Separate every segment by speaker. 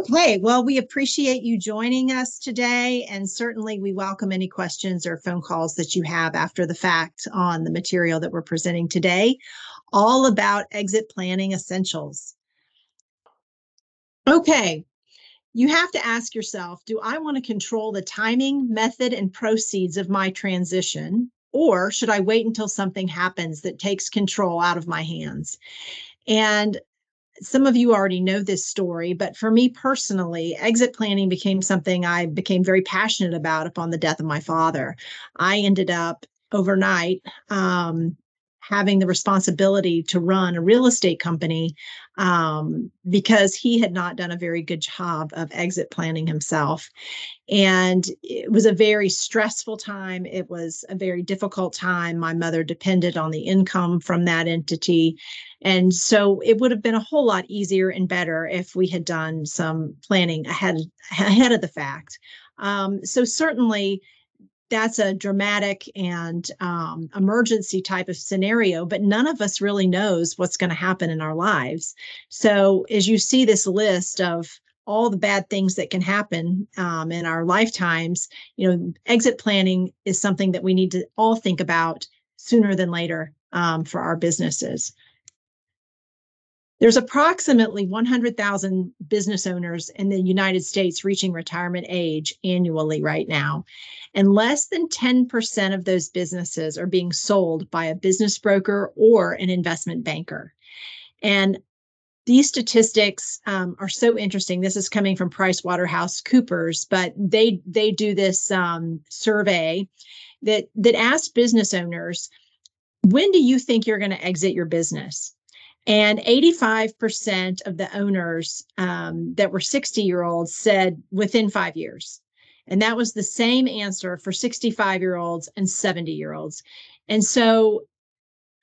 Speaker 1: Okay, well, we appreciate you joining us today, and certainly we welcome any questions or phone calls that you have after the fact on the material that we're presenting today, all about exit planning essentials. Okay, you have to ask yourself do I want to control the timing, method, and proceeds of my transition? Or should I wait until something happens that takes control out of my hands? And some of you already know this story, but for me personally, exit planning became something I became very passionate about upon the death of my father. I ended up overnight um, having the responsibility to run a real estate company um, because he had not done a very good job of exit planning himself. And it was a very stressful time. It was a very difficult time. My mother depended on the income from that entity. And so it would have been a whole lot easier and better if we had done some planning ahead, ahead of the fact. Um, so certainly that's a dramatic and um, emergency type of scenario, but none of us really knows what's going to happen in our lives. So as you see this list of all the bad things that can happen um, in our lifetimes, you know, exit planning is something that we need to all think about sooner than later um, for our businesses. There's approximately 100,000 business owners in the United States reaching retirement age annually right now. And less than 10% of those businesses are being sold by a business broker or an investment banker. And these statistics um, are so interesting. This is coming from PricewaterhouseCoopers, but they they do this um, survey that that asks business owners, when do you think you're going to exit your business? And 85% of the owners um, that were 60 year olds said within five years. And that was the same answer for 65 year olds and 70 year olds. And so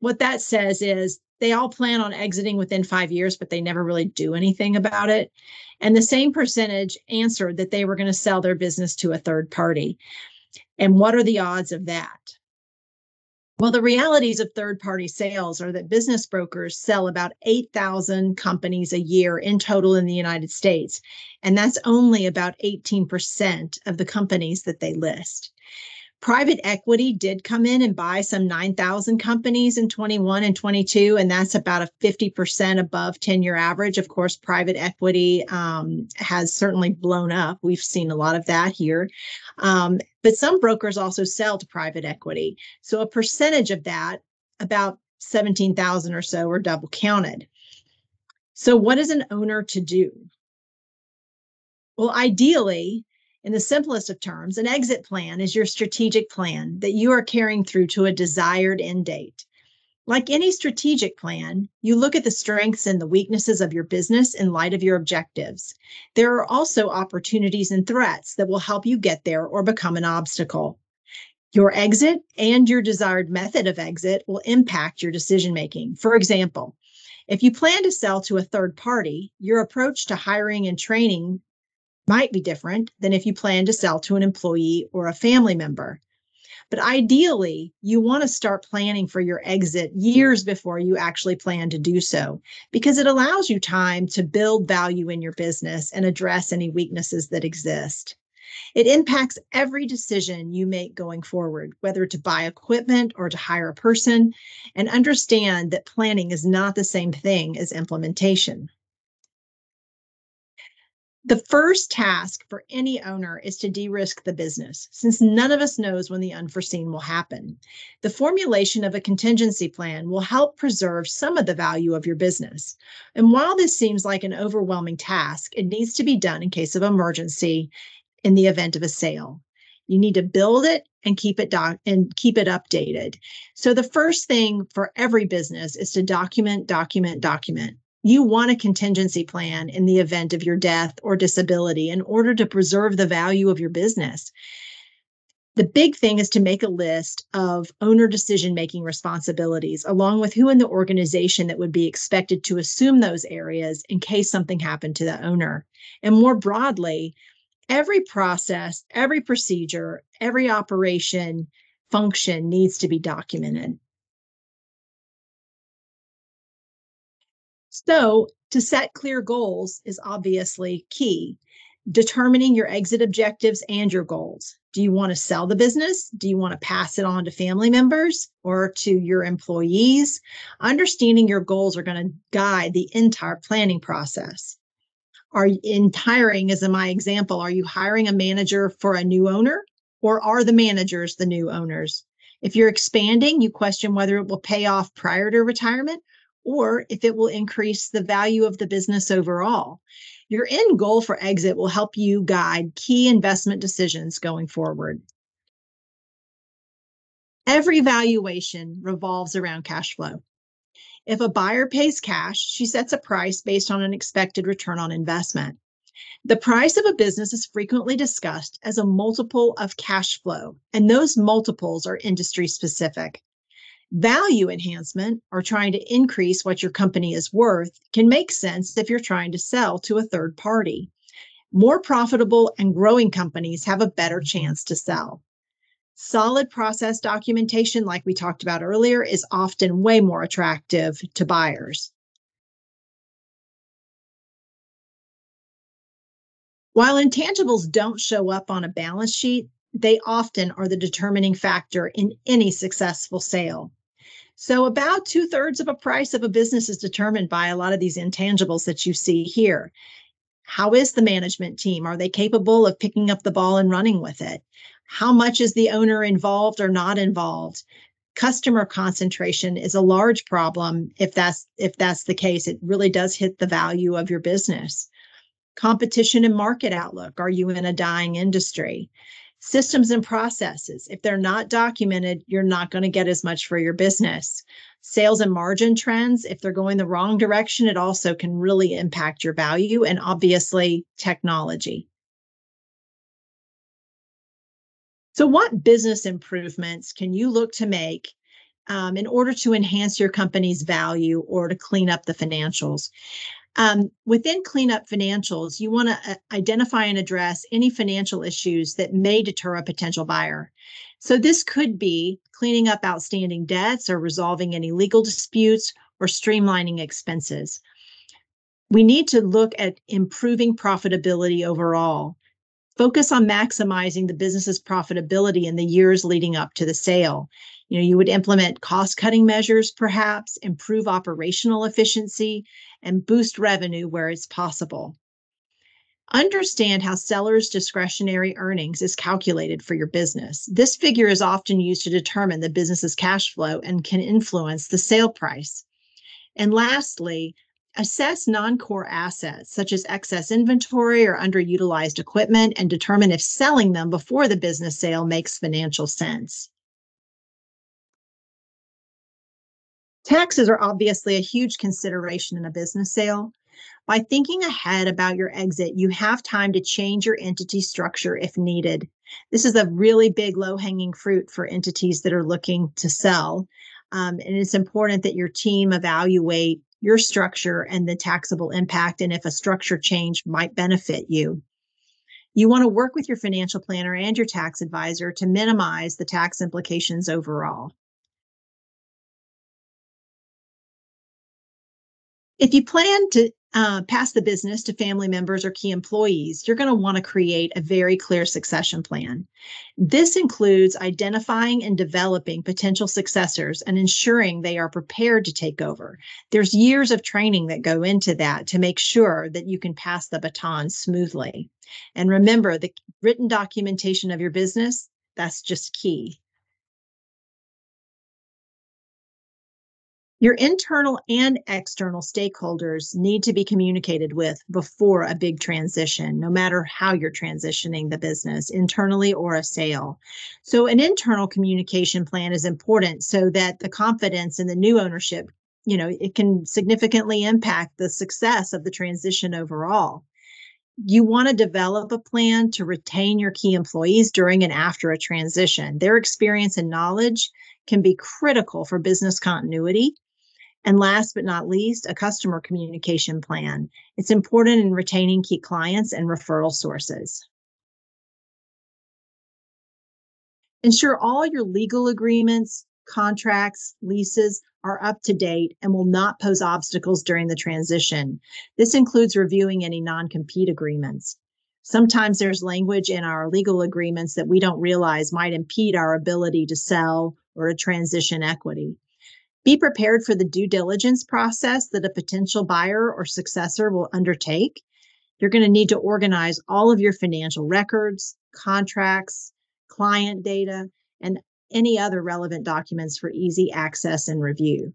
Speaker 1: what that says is they all plan on exiting within five years, but they never really do anything about it. And the same percentage answered that they were going to sell their business to a third party. And what are the odds of that? Well, the realities of third party sales are that business brokers sell about 8,000 companies a year in total in the United States. And that's only about 18% of the companies that they list. Private equity did come in and buy some 9,000 companies in 21 and 22, and that's about a 50% above 10 year average. Of course, private equity um, has certainly blown up. We've seen a lot of that here. Um, but some brokers also sell to private equity. So a percentage of that, about 17,000 or so, are double counted. So, what is an owner to do? Well, ideally, in the simplest of terms, an exit plan is your strategic plan that you are carrying through to a desired end date. Like any strategic plan, you look at the strengths and the weaknesses of your business in light of your objectives. There are also opportunities and threats that will help you get there or become an obstacle. Your exit and your desired method of exit will impact your decision making. For example, if you plan to sell to a third party, your approach to hiring and training might be different than if you plan to sell to an employee or a family member. But ideally, you want to start planning for your exit years before you actually plan to do so, because it allows you time to build value in your business and address any weaknesses that exist. It impacts every decision you make going forward, whether to buy equipment or to hire a person, and understand that planning is not the same thing as implementation. The first task for any owner is to de risk the business, since none of us knows when the unforeseen will happen. The formulation of a contingency plan will help preserve some of the value of your business. And while this seems like an overwhelming task, it needs to be done in case of emergency in the event of a sale. You need to build it and keep it doc- and keep it updated. So the first thing for every business is to document, document, document you want a contingency plan in the event of your death or disability in order to preserve the value of your business. The big thing is to make a list of owner decision making responsibilities, along with who in the organization that would be expected to assume those areas in case something happened to the owner. And more broadly, every process, every procedure, every operation function needs to be documented. So, To set clear goals is obviously key. Determining your exit objectives and your goals. Do you want to sell the business? Do you want to pass it on to family members or to your employees? Understanding your goals are going to guide the entire planning process. Are in hiring, as in my example, are you hiring a manager for a new owner or are the managers the new owners? If you're expanding, you question whether it will pay off prior to retirement or if it will increase the value of the business overall. Your end goal for exit will help you guide key investment decisions going forward. Every valuation revolves around cash flow. If a buyer pays cash, she sets a price based on an expected return on investment. The price of a business is frequently discussed as a multiple of cash flow, and those multiples are industry specific. Value enhancement, or trying to increase what your company is worth, can make sense if you're trying to sell to a third party. More profitable and growing companies have a better chance to sell. Solid process documentation, like we talked about earlier, is often way more attractive to buyers. While intangibles don't show up on a balance sheet, they often are the determining factor in any successful sale. So, about two thirds of a price of a business is determined by a lot of these intangibles that you see here. How is the management team? Are they capable of picking up the ball and running with it? How much is the owner involved or not involved? Customer concentration is a large problem if that's if that's the case. It really does hit the value of your business. Competition and market outlook. Are you in a dying industry? Systems and processes. If they're not documented, you're not going to get as much for your business. Sales and margin trends, if they're going the wrong direction, it also can really impact your value and obviously technology. So, what business improvements can you look to make um, in order to enhance your company's value or to clean up the financials? Um, within cleanup financials, you want to uh, identify and address any financial issues that may deter a potential buyer. So, this could be cleaning up outstanding debts or resolving any legal disputes or streamlining expenses. We need to look at improving profitability overall. Focus on maximizing the business's profitability in the years leading up to the sale. You know, you would implement cost cutting measures, perhaps, improve operational efficiency, and boost revenue where it's possible. Understand how sellers' discretionary earnings is calculated for your business. This figure is often used to determine the business's cash flow and can influence the sale price. And lastly, assess non core assets such as excess inventory or underutilized equipment and determine if selling them before the business sale makes financial sense. Taxes are obviously a huge consideration in a business sale. By thinking ahead about your exit, you have time to change your entity structure if needed. This is a really big low hanging fruit for entities that are looking to sell. Um, and it's important that your team evaluate your structure and the taxable impact, and if a structure change might benefit you. You want to work with your financial planner and your tax advisor to minimize the tax implications overall. If you plan to uh, pass the business to family members or key employees, you're going to want to create a very clear succession plan. This includes identifying and developing potential successors and ensuring they are prepared to take over. There's years of training that go into that to make sure that you can pass the baton smoothly. And remember, the written documentation of your business, that's just key. Your internal and external stakeholders need to be communicated with before a big transition, no matter how you're transitioning the business, internally or a sale. So, an internal communication plan is important so that the confidence in the new ownership, you know, it can significantly impact the success of the transition overall. You want to develop a plan to retain your key employees during and after a transition. Their experience and knowledge can be critical for business continuity and last but not least, a customer communication plan. It's important in retaining key clients and referral sources. Ensure all your legal agreements, contracts, leases are up to date and will not pose obstacles during the transition. This includes reviewing any non compete agreements. Sometimes there's language in our legal agreements that we don't realize might impede our ability to sell or to transition equity. Be prepared for the due diligence process that a potential buyer or successor will undertake. You're going to need to organize all of your financial records, contracts, client data, and any other relevant documents for easy access and review.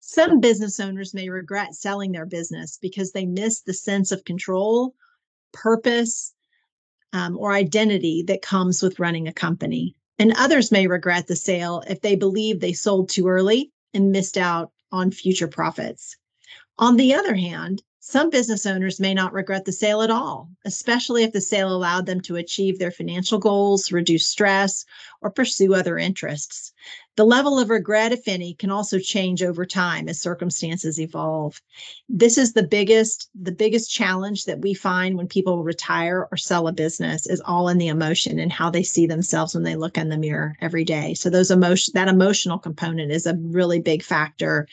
Speaker 1: Some business owners may regret selling their business because they miss the sense of control, purpose, um, or identity that comes with running a company. And others may regret the sale if they believe they sold too early and missed out on future profits. On the other hand, some business owners may not regret the sale at all, especially if the sale allowed them to achieve their financial goals, reduce stress, or pursue other interests. The level of regret, if any, can also change over time as circumstances evolve. This is the biggest the biggest challenge that we find when people retire or sell a business is all in the emotion and how they see themselves when they look in the mirror every day. So those emotion that emotional component is a really big factor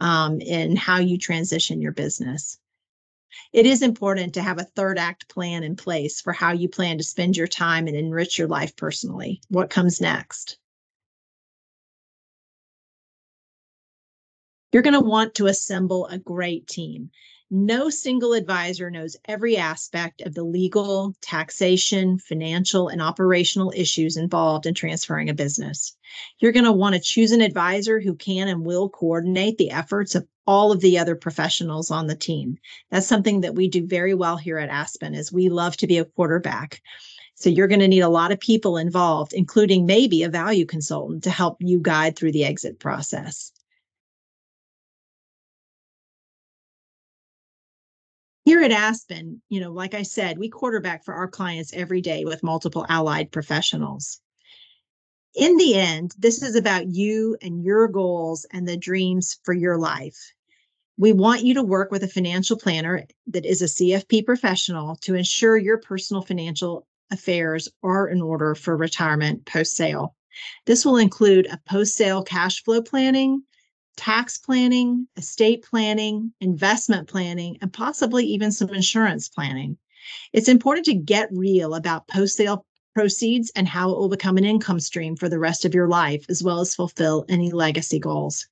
Speaker 1: um, in how you transition your business it is important to have a third act plan in place for how you plan to spend your time and enrich your life personally. What comes next? You're going to want to assemble a great team. No single advisor knows every aspect of the legal, taxation, financial, and operational issues involved in transferring a business. You're going to want to choose an advisor who can and will coordinate the efforts of all of the other professionals on the team. That's something that we do very well here at Aspen is we love to be a quarterback. So you're going to need a lot of people involved, including maybe a value consultant to help you guide through the exit process. Here at Aspen, you know, like I said, we quarterback for our clients every day with multiple allied professionals. In the end, this is about you and your goals and the dreams for your life. We want you to work with a financial planner that is a CFP professional to ensure your personal financial affairs are in order for retirement post sale. This will include a post sale cash flow planning, tax planning, estate planning, investment planning, and possibly even some insurance planning. It's important to get real about post sale proceeds and how it will become an income stream for the rest of your life, as well as fulfill any legacy goals.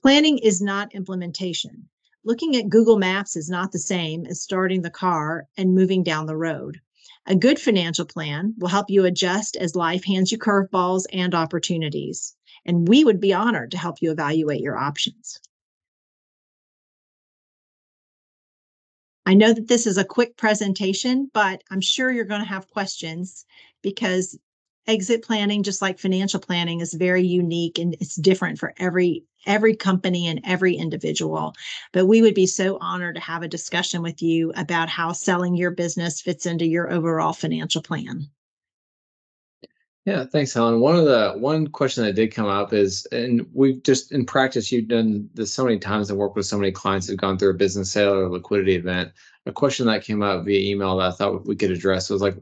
Speaker 1: Planning is not implementation. Looking at Google Maps is not the same as starting the car and moving down the road. A good financial plan will help you adjust as life hands you curveballs and opportunities and we would be honored to help you evaluate your options. I know that this is a quick presentation, but I'm sure you're going to have questions because exit planning, just like financial planning, is very unique and it's different for every every company and every individual. But we would be so honored to have a discussion with you about how selling your business fits into your overall financial plan.
Speaker 2: Yeah, thanks, Helen. One of the one question that did come up is, and we've just in practice, you've done this so many times and worked with so many clients who've gone through a business sale or a liquidity event. A question that came up via email that I thought we could address was like,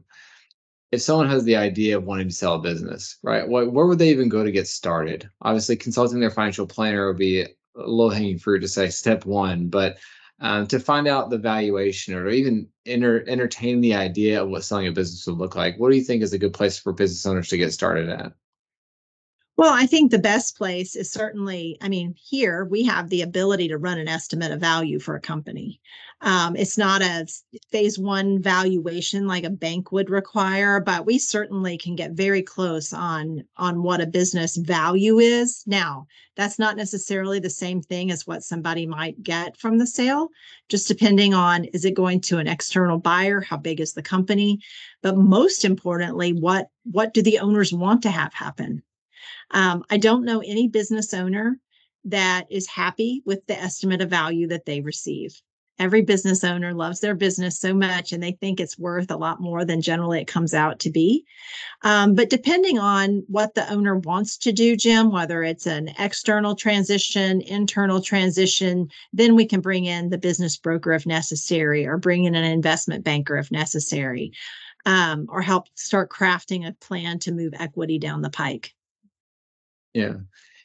Speaker 2: if someone has the idea of wanting to sell a business, right? What, where would they even go to get started? Obviously, consulting their financial planner would be a low hanging fruit to say step one, but um, to find out the valuation or even enter, entertain the idea of what selling a business would look like. What do you think is a good place for business owners to get started at?
Speaker 1: Well, I think the best place is certainly, I mean, here we have the ability to run an estimate of value for a company. Um, it's not a phase one valuation like a bank would require, but we certainly can get very close on on what a business value is. Now, that's not necessarily the same thing as what somebody might get from the sale, just depending on is it going to an external buyer, how big is the company, but most importantly, what what do the owners want to have happen? Um, I don't know any business owner that is happy with the estimate of value that they receive. Every business owner loves their business so much and they think it's worth a lot more than generally it comes out to be. Um, but depending on what the owner wants to do, Jim, whether it's an external transition, internal transition, then we can bring in the business broker if necessary or bring in an investment banker if necessary um, or help start crafting a plan to move equity down the pike.
Speaker 2: Yeah.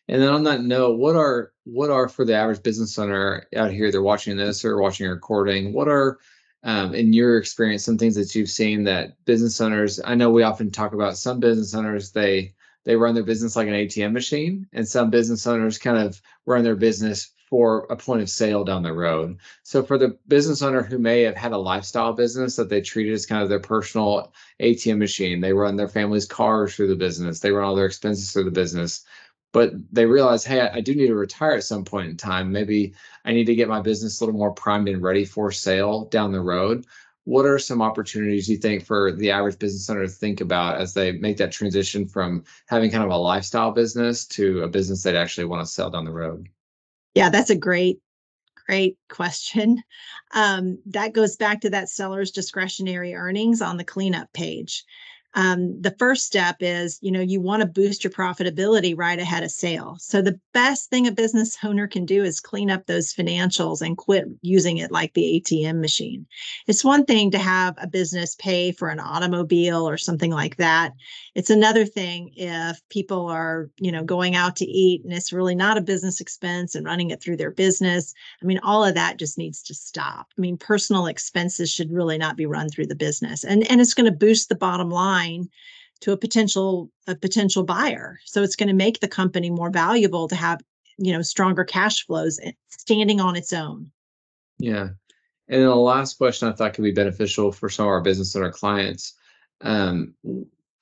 Speaker 2: And then on that note, what are what are for the average business owner out here? They're watching this or watching a recording. What are um, in your experience some things that you've seen that business owners? I know we often talk about some business owners they they run their business like an ATM machine, and some business owners kind of run their business for a point of sale down the road. So for the business owner who may have had a lifestyle business that they treated as kind of their personal ATM machine, they run their family's cars through the business, they run all their expenses through the business but they realize, hey, I, do need to retire at some point in time. Maybe I need to get my business a little more primed and ready for sale down the road. What are some opportunities you think for the average business owner to think about as they make that transition from having kind of a lifestyle business to a business they actually want to sell down the road?
Speaker 1: Yeah, that's a great, great question. Um, that goes back to that seller's discretionary earnings on the cleanup page um, the first step is you know you want to boost your profitability right ahead of sale. So the best thing a business owner can do is clean up those financials and quit using it like the atm machine. It's one thing to have a business pay for an automobile or something like that. It's another thing if people are you know going out to eat and it's really not a business expense and running it through their business. I mean all of that just needs to stop. I mean personal expenses should really not be run through the business and and it's going to boost the bottom line line to a potential a potential buyer. So it's going to make the company more valuable to have, you know, stronger cash flows eh, standing on its own.
Speaker 2: Yeah. And then the last question I thought could be beneficial for some of our business and our clients. Um,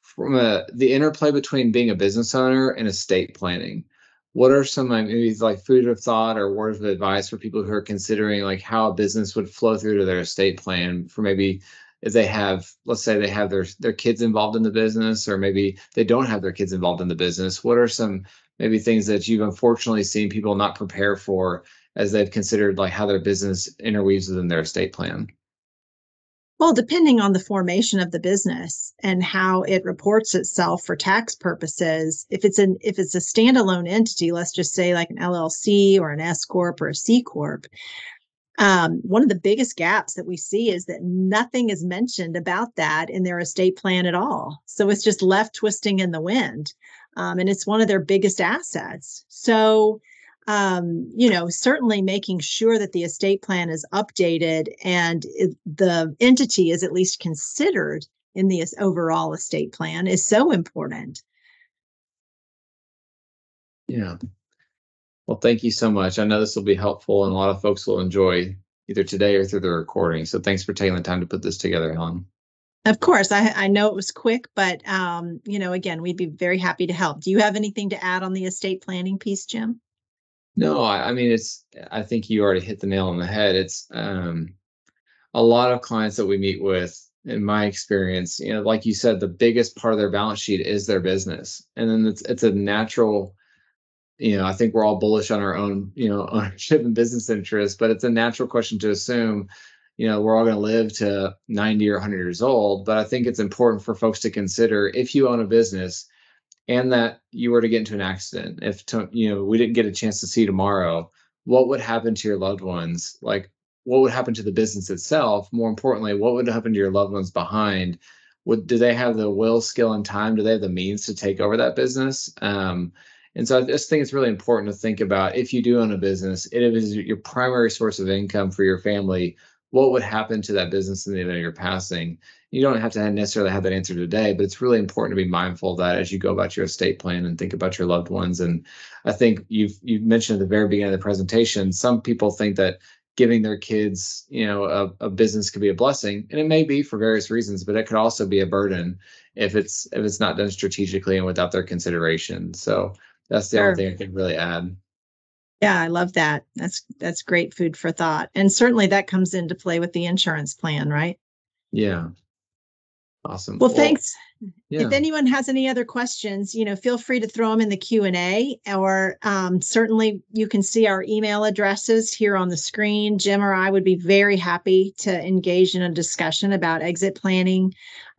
Speaker 2: from a, the interplay between being a business owner and estate planning, what are some maybe like food of thought or words of advice for people who are considering like how a business would flow through to their estate plan for maybe if they have let's say they have their their kids involved in the business or maybe they don't have their kids involved in the business what are some maybe things that you've unfortunately seen people not prepare for as they've considered like how their business interweaves within their estate plan?
Speaker 1: Well depending on the formation of the business and how it reports itself for tax purposes if it's an if it's a standalone entity let's just say like an llc or an s corp or a c corp um, one of the biggest gaps that we see is that nothing is mentioned about that in their estate plan at all. So it's just left twisting in the wind. Um, and it's one of their biggest assets. So, um, you know, certainly making sure that the estate plan is updated and it, the entity is at least considered in the overall estate plan is so important.
Speaker 2: Yeah. Well, thank you so much. I know this will be helpful and a lot of folks will enjoy either today or through the recording. So thanks for taking the time to put this together, Helen.
Speaker 1: Of course, I, I know it was quick, but um, you know, again, we'd be very happy to help. Do you have anything to add on the estate planning piece, Jim?
Speaker 2: No, I, I mean it's. I think you already hit the nail on the head. It's um, a lot of clients that we meet with. In my experience, you know, like you said, the biggest part of their balance sheet is their business, and then it's it's a natural you know, I think we're all bullish on our own, you know, ownership and business interests, but it's a natural question to assume, you know, we're all going to live to 90 or 100 years old. But I think it's important for folks to consider if you own a business and that you were to get into an accident, if, to, you know, we didn't get a chance to see tomorrow, what would happen to your loved ones? Like, what would happen to the business itself? More importantly, what would happen to your loved ones behind? Would do they have the will, skill, and time? Do they have the means to take over that business? Um, and so I just think it's really important to think about if you do own a business, it is your primary source of income for your family. What would happen to that business in the event of your passing? You don't have to necessarily have that answer today, but it's really important to be mindful of that as you go about your estate plan and think about your loved ones. And I think you've you mentioned at the very beginning of the presentation, some people think that giving their kids, you know, a, a business could be a blessing, and it may be for various reasons, but it could also be a burden if it's if it's not done strategically and without their consideration. So that's the sure. only thing I can really add.
Speaker 1: Yeah, I love that. That's that's great food for thought. And certainly that comes into play with the insurance plan, right?
Speaker 2: Yeah. Awesome.
Speaker 1: Well, well thanks. Yeah. If anyone has any other questions, you know, feel free to throw them in the Q and A, or um, certainly you can see our email addresses here on the screen. Jim or I would be very happy to engage in a discussion about exit planning,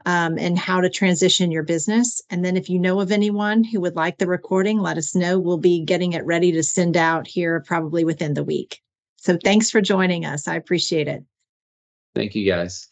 Speaker 1: um, and how to transition your business. And then if you know of anyone who would like the recording, let us know. We'll be getting it ready to send out here probably within the week. So thanks for joining us. I appreciate it.
Speaker 2: Thank you guys.